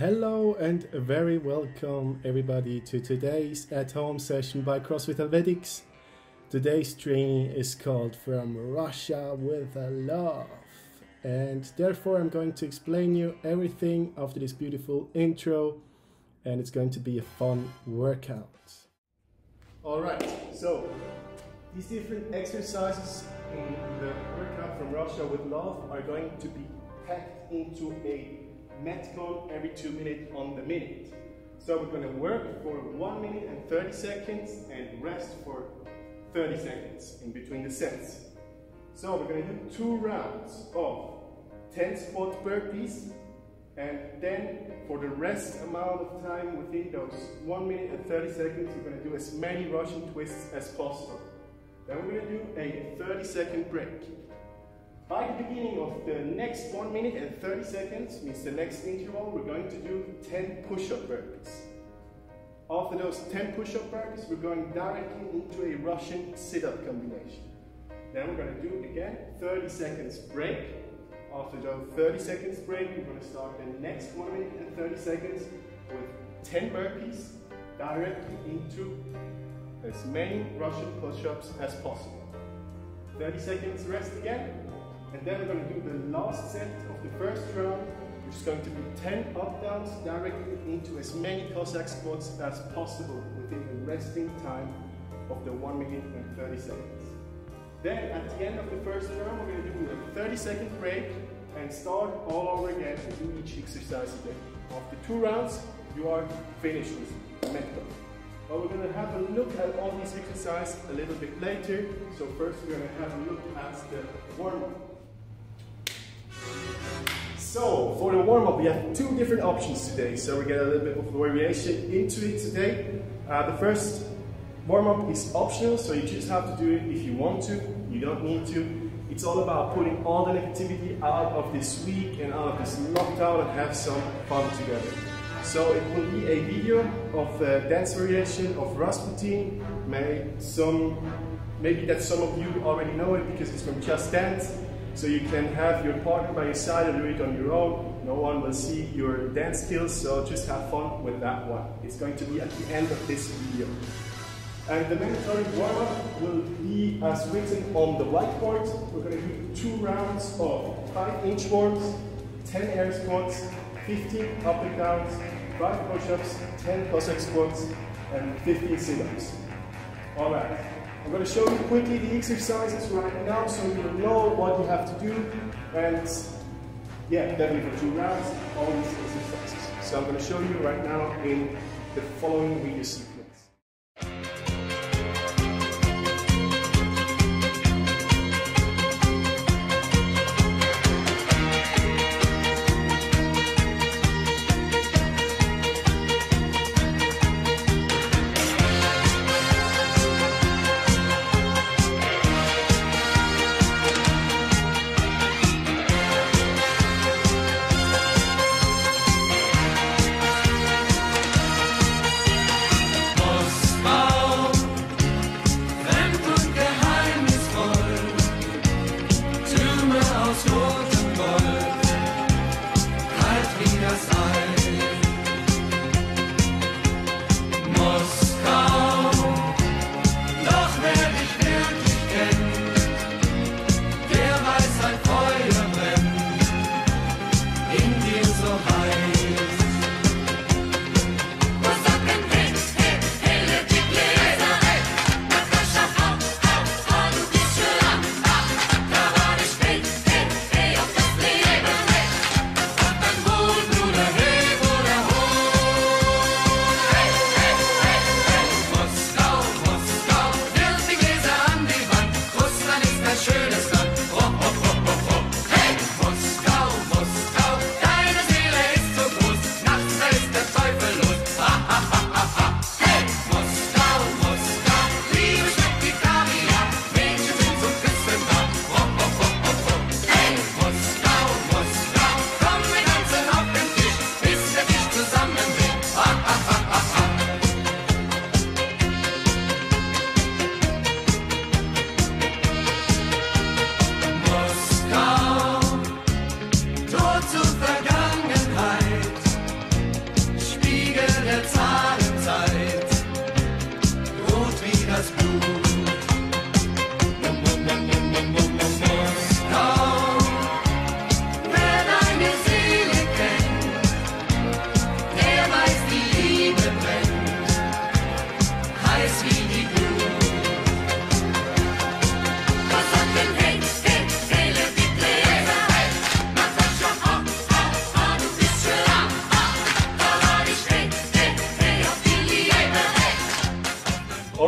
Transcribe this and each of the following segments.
Hello and a very welcome everybody to today's at-home session by CrossFit HelvetiX. Today's training is called From Russia with Love and therefore I'm going to explain you everything after this beautiful intro and it's going to be a fun workout. Alright, so these different exercises in the workout from Russia with Love are going to be packed into a Metcon every two minutes on the minute. So we're going to work for 1 minute and 30 seconds and rest for 30 seconds in between the sets. So we're going to do two rounds of 10 squat burpees and then for the rest amount of time within those 1 minute and 30 seconds we're going to do as many Russian twists as possible. Then we're going to do a 30 second break. By the beginning of the next 1 minute and 30 seconds, means the next interval, we're going to do 10 push-up burpees. After those 10 push-up burpees, we're going directly into a Russian sit-up combination. Then we're going to do again 30 seconds break. After those 30 seconds break, we're going to start the next 1 minute and 30 seconds with 10 burpees directly into as many Russian push-ups as possible. 30 seconds rest again, and then we're going to do the last set of the first round, which is going to be 10 up downs directly into as many Cossack squats as possible within the resting time of the 1 minute and 30 seconds. Then at the end of the first round, we're going to do a 30 second break and start all over again and do each exercise again. After two rounds, you are finished with Metcon. But we're going to have a look at all these exercises a little bit later. So first we're going to have a look at the warm-up. So, for the warm-up, we have two different options today. So we get a little bit of variation into it today. Uh, the first warm-up is optional, so you just have to do it if you want to. You don't need to. It's all about putting all the negativity out of this week and out of this lockdown and have some fun together. So it will be a video of dance variation of Rasputin. Maybe some, maybe that some of you already know it because it's from Just Dance. So you can have your partner by your side or do it on your own. No one will see your dance skills, so just have fun with that one. It's going to be at the end of this video. And the mandatory warm-up will be as written on the whiteboard. We're going to do two rounds of 5 inchworms, 10 air squats, 15 up and downs, 5 push-ups, 10 Cossack squats, and 15 sit-ups. Alright. I'm going to show you quickly the exercises right now so you know what you have to do and yeah, definitely for two rounds, all these exercises. So I'm going to show you right now in the following video sequence. you.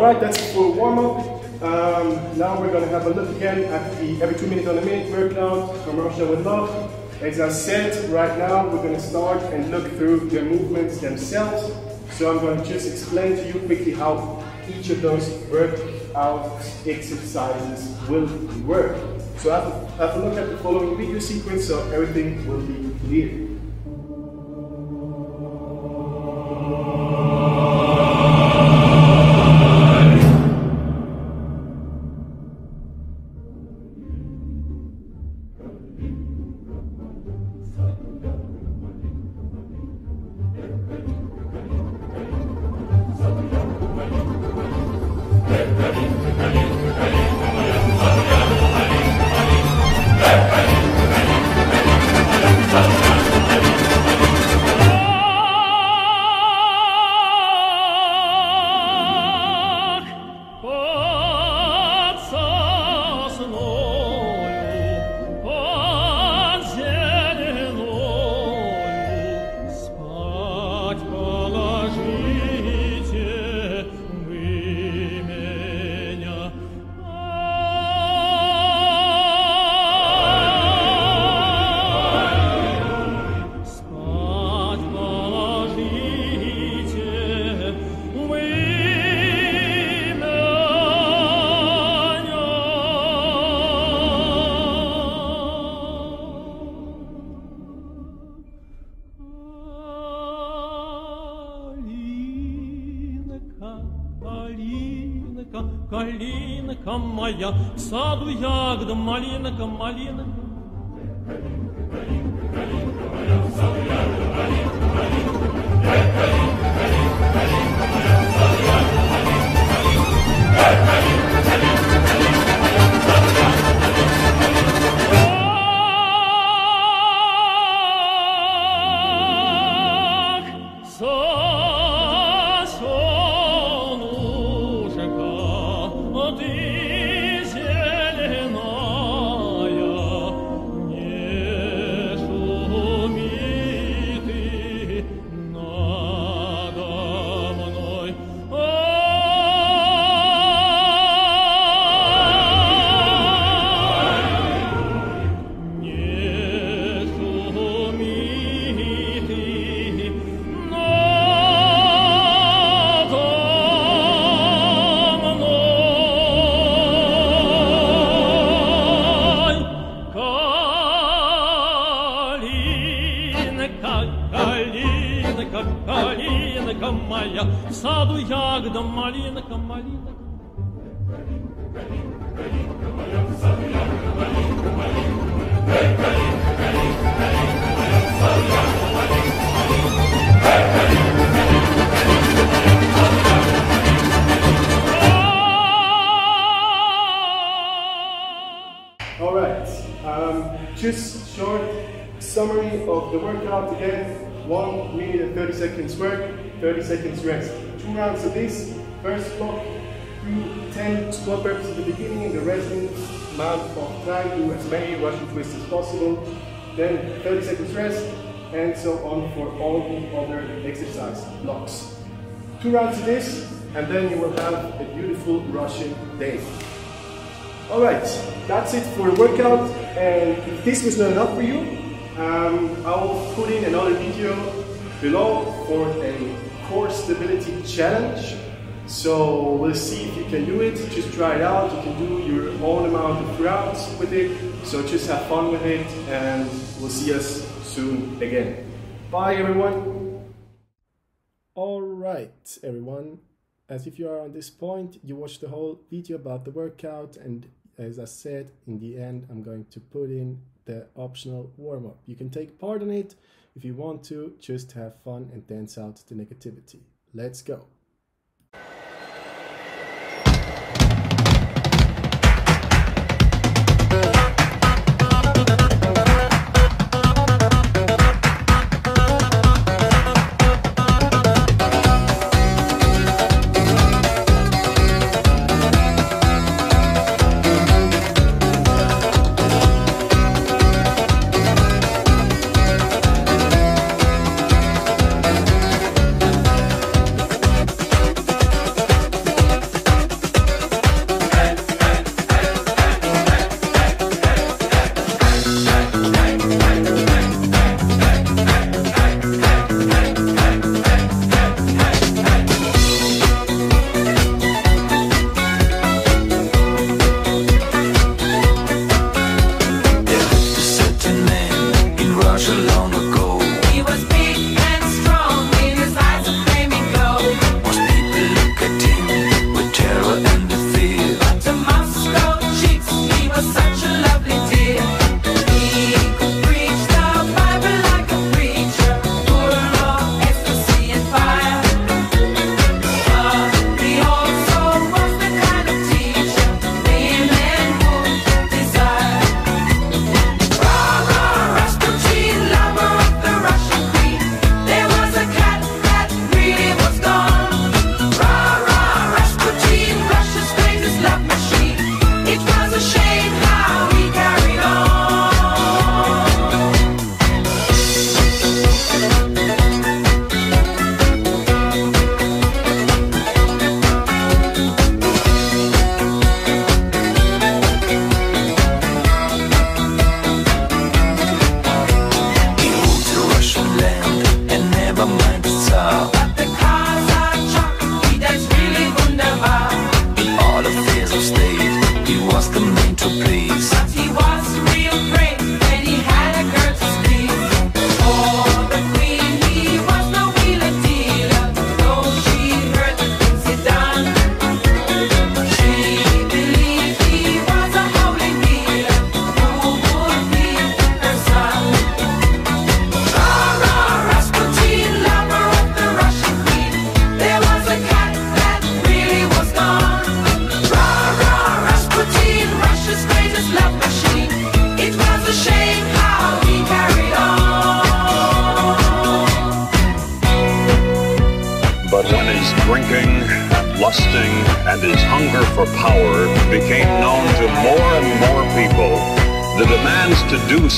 Right, that's for warm up. Um, now we're going to have a look again at the every two minutes on a minute workout from Russia with Love. As I said, right now we're going to start and look through the movements themselves. So I'm going to just explain to you quickly how each of those workout exercises will work. So have a, have a look at the following video sequence so everything will be clear. Калинка моя, в саду ягода, малинка, малинка. Of the workout again, one minute and 30 seconds work, 30 seconds rest. Two rounds of this, first block, do 10 squat reps at the beginning and the resting amount of time, do as many Russian twists as possible, then 30 seconds rest, and so on for all the other exercise blocks. Two rounds of this, and then you will have a beautiful Russian day. Alright, that's it for the workout, and if this was not enough for you, um, I'll put in another video below for a core stability challenge. So we'll see if you can do it. Just try it out. You can do your own amount of rounds with it. So just have fun with it and we'll see us soon again. Bye everyone. Alright everyone. As if you are on this point, you watched the whole video about the workout and as I said, in the end, I'm going to put in the optional warm up. You can take part in it if you want to, just have fun and dance out the negativity. Let's go.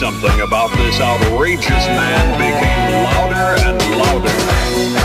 Something about this outrageous man became louder and louder.